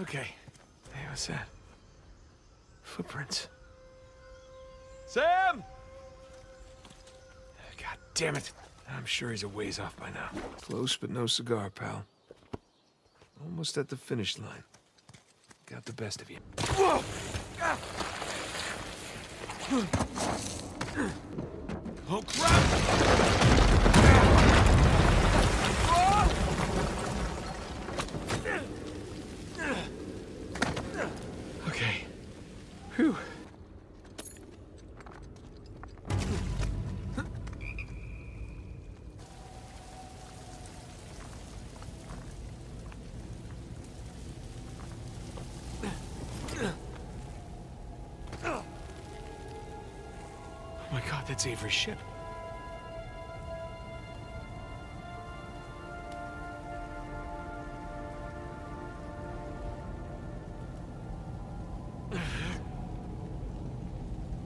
Okay. Hey, what's that? Footprints. Sam! God damn it. I'm sure he's a ways off by now. Close, but no cigar, pal. Almost at the finish line. Got the best of you. Whoa! Ah! Oh, crap! Okay. Whew. Oh my god, that's Avery's ship.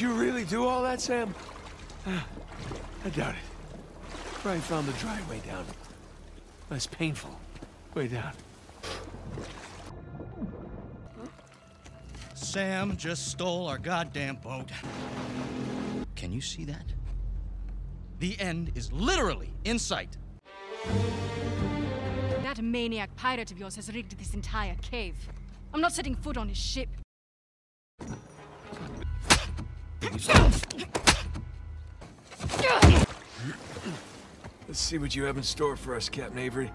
you really do all that, Sam? Ah, I doubt it. Probably found the dry way down. Less painful. Way down. Sam just stole our goddamn boat. Can you see that? The end is literally in sight. That maniac pirate of yours has rigged this entire cave. I'm not setting foot on his ship. See what you have in store for us, Captain Avery.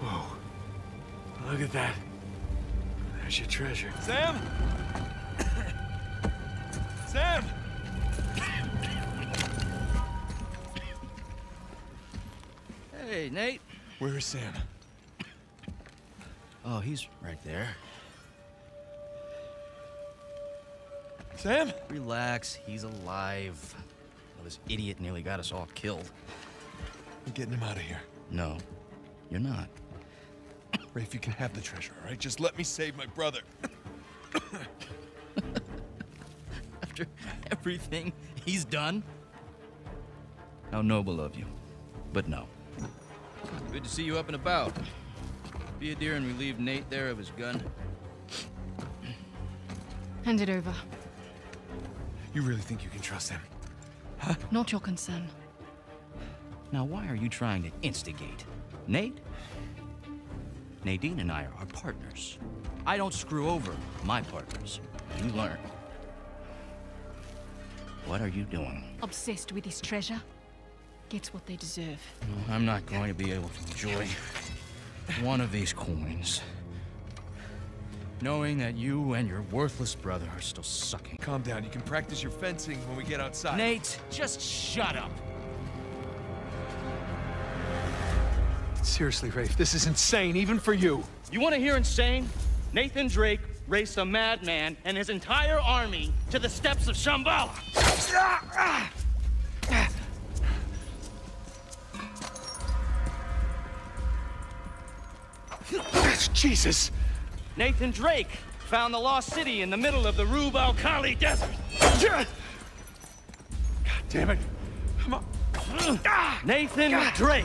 Whoa. Look at that. There's your treasure. Sam! Sam! Hey, Nate. Where is Sam? Oh, he's right there. Sam? Relax, he's alive. Well, this idiot nearly got us all killed. I'm getting him out of here. No, you're not. Rafe, you can have the treasure, all right? Just let me save my brother. After everything he's done? How noble of you. But no. Good to see you up and about. Be a dear and relieve Nate there of his gun. Hand it over. You really think you can trust him? Huh? Not your concern. Now, why are you trying to instigate? Nate? Nadine and I are partners. I don't screw over my partners. You learn. What are you doing? Obsessed with this treasure. Gets what they deserve. No, I'm not going to be able to enjoy one of these coins. Knowing that you and your worthless brother are still sucking. Calm down. You can practice your fencing when we get outside. Nate, just shut up. Seriously, Rafe, this is insane, even for you. You want to hear insane? Nathan Drake raced a madman and his entire army to the steps of Shambhala. Jesus! Nathan Drake found the lost city in the middle of the Rub al Khali Desert. God damn it. Come on. Nathan Drake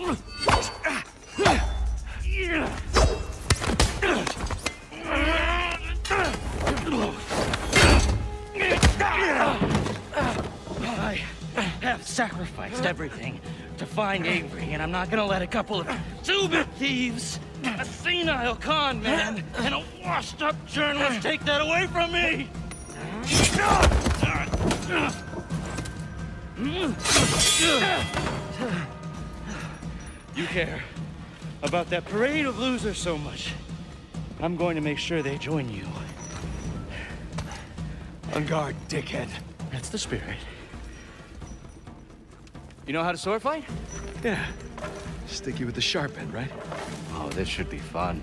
I have sacrificed everything to find Avery, and I'm not gonna let a couple of two-bit thieves, a senile con man, and a washed-up journalist take that away from me! You care about that parade of losers so much. I'm going to make sure they join you. On guard, dickhead. That's the spirit. You know how to sword fight? Yeah. Stick you with the sharp end, right? Oh, this should be fun.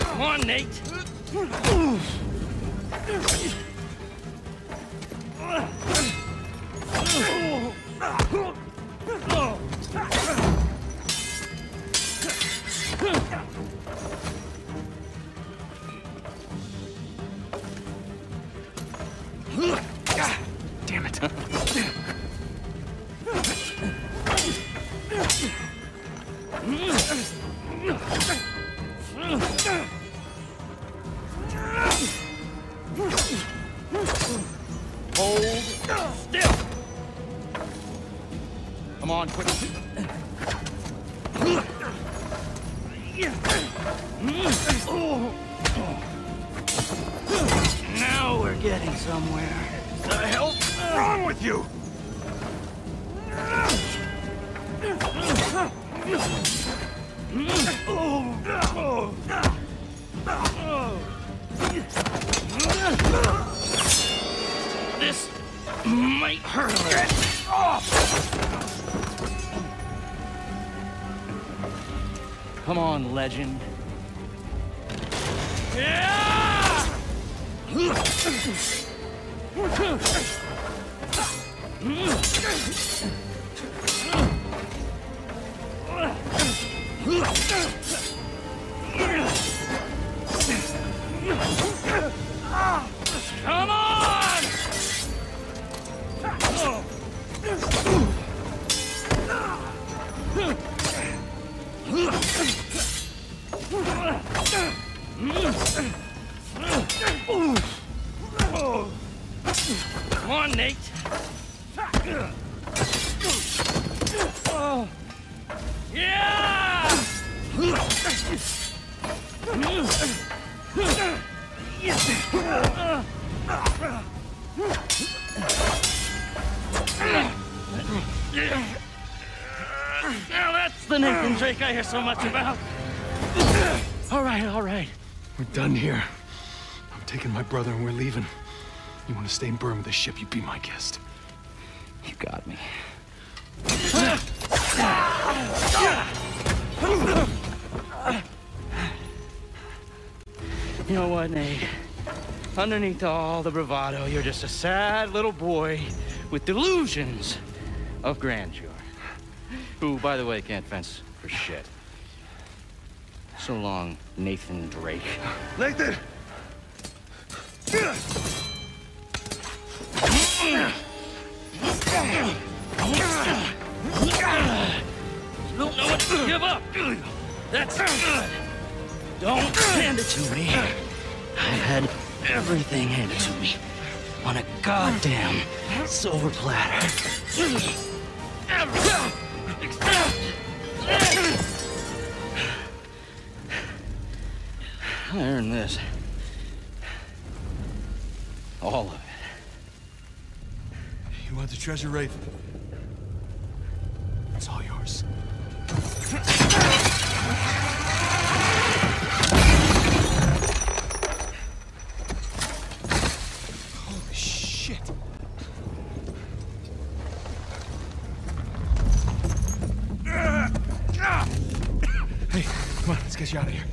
Come on, Nate. Damn getting somewhere. The hell's wrong with you? This might hurt a little. Come on, legend. Yeah! Come Come on, Nate. Yeah! Now that's the Nathan Drake I hear so much about. All right, all right. We're done here. I'm taking my brother and we're leaving. You want to stay in Burma with the ship, you be my guest. You got me. You know what, Nate? Underneath all the bravado, you're just a sad little boy with delusions of grandeur. Who, by the way, can't fence for shit. So long, Nathan Drake. Nathan! You don't know what to give up? That's good. Don't hand it to me. I had everything handed to me on a goddamn silver platter. I earned this. All of it. You want the treasure, Rafe? It's all yours. Holy shit. Hey, come on, let's get you out of here.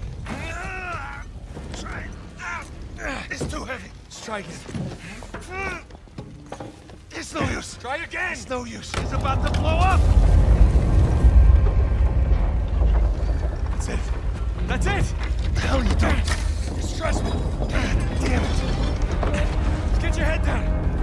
It's too heavy. Let's try again. It's no use. Try again! It's no use. It's about to blow up. That's it. That's it! The hell you doing? It's stressful. God damn it. Get your head down.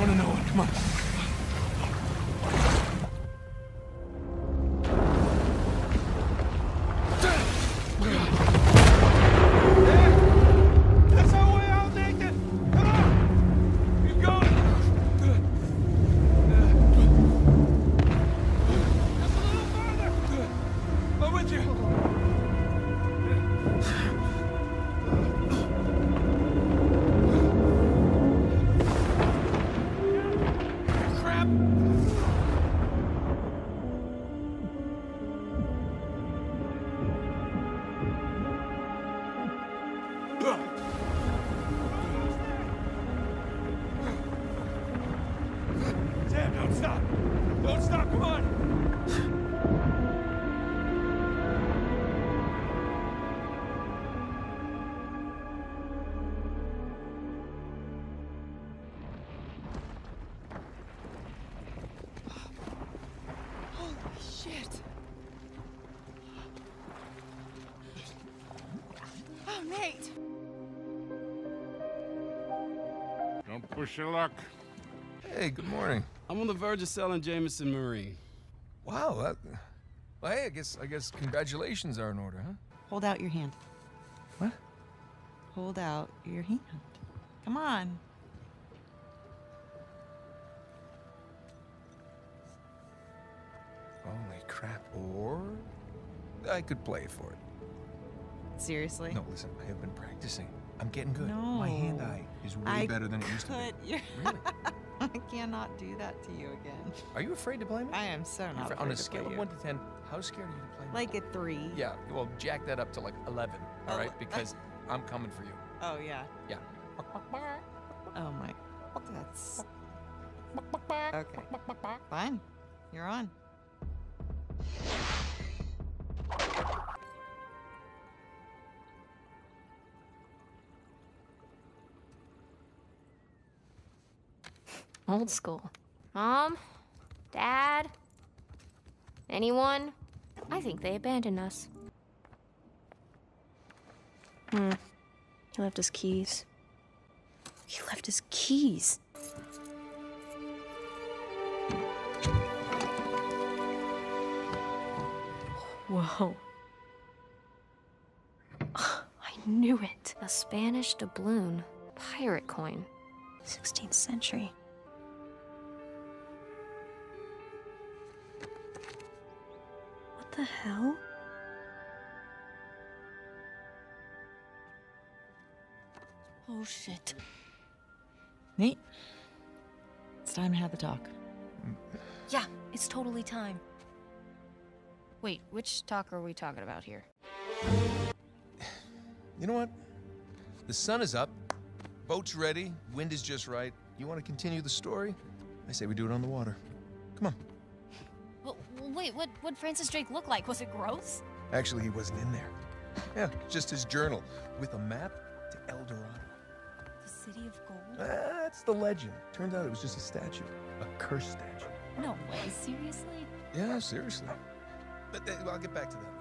Want to know it. Come on. Shit. Oh, Nate. Don't push your luck. Hey, good morning. I'm on the verge of selling Jameson Marine. Wow, that. Well, hey, I guess I guess congratulations are in order, huh? Hold out your hand. What? Hold out your hand. Come on. Crap! Or I could play for it. Seriously? No, listen, I have been practicing. I'm getting good. No. My hand-eye is way I better than it used to be. Really? I cannot do that to you again. Are you afraid to play me? I am so You're not afraid- afraid on a scale of one to ten, how scared are you to play me? Like a three. Yeah, well, jack that up to like eleven. All right, Ele- because I'm coming for you. Oh yeah. Yeah. Oh my. That's. Okay. Fine. You're on. Old school. Mom? Dad? Anyone? I think they abandoned us. Hmm. He left his keys. He left his keys. Whoa. I knew it. A Spanish doubloon. Pirate coin. 16th century. The hell? Oh, shit. Nate. It's time to have the talk. Yeah, it's totally time. Wait, which talk are we talking about here? You know what? The sun is up, boat's ready, wind is just right. You want to continue the story? I say we do it on the water. Come on. Wait, what what Francis Drake look like? Was it gross? Actually, he wasn't in there. Yeah, just his journal with a map to El Dorado. The city of gold? That's the legend. Turns out it was just a statue, a cursed statue. No way, seriously? Yeah, seriously. But uh, I'll get back to that.